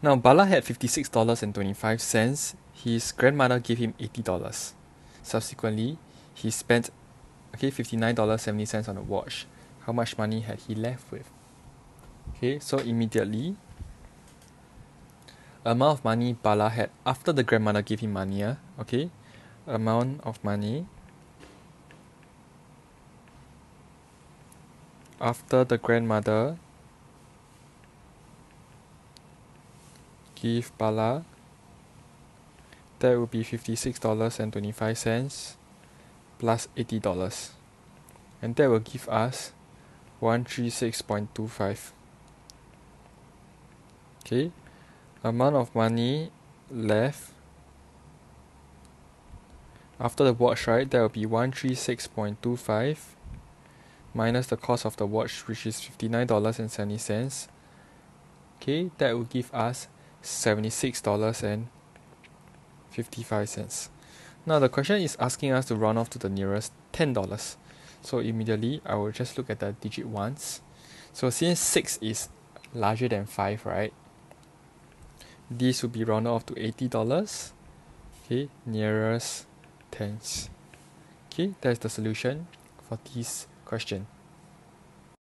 Now Bala had $56.25. His grandmother gave him $80. Subsequently, he spent okay $59.70 on a watch. How much money had he left with? Okay, so immediately amount of money Bala had after the grandmother gave him money, uh, okay? Amount of money after the grandmother give Bala that would be $56.25 plus $80 and that will give us 136.25 okay. Amount of money left. After the watch right that will be 136.25 minus the cost of the watch which is $59.70 okay. That will give us $76.55 now the question is asking us to round off to the nearest $10 so immediately I will just look at the digit ones. So since 6 is larger than 5 right? This will be rounded off to $80 okay nearest tens. Okay that's the solution for this question